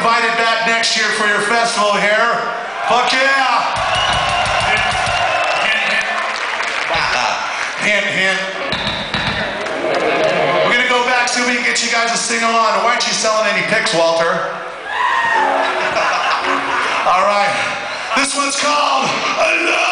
invited back next year for your festival here. Fuck yeah! Hint, hint. We're gonna go back, see if we can get you guys to sing along. Why aren't you selling any pics, Walter? All right. This one's called